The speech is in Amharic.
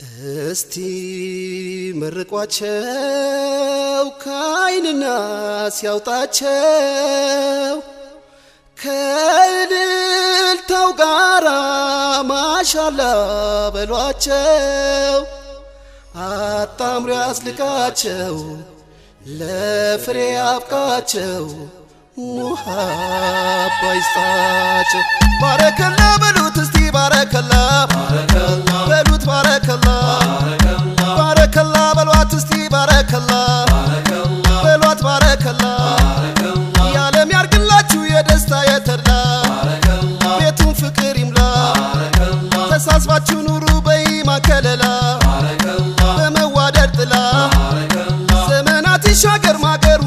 እስቲ መርቋቸው ከአይንና ሲያውጣቸው ከእልልታው ጋራ ማሻላ በሏቸው። አጣምሮ ያስልቃቸው ለፍሬ ያብቃቸው ሙሃባ ይስጣቸው። ባረከላ በሉት ባረከላ በሏት ባረከላ ያለም ያርግላችሁ የደስታ የተድላ ቤቱን ፍቅር ይምላ ተሳስባችሁ ኑሩ በኢማ ከለላ በመዋደድ ጥላ ዘመናት ይሻገር ማገሩ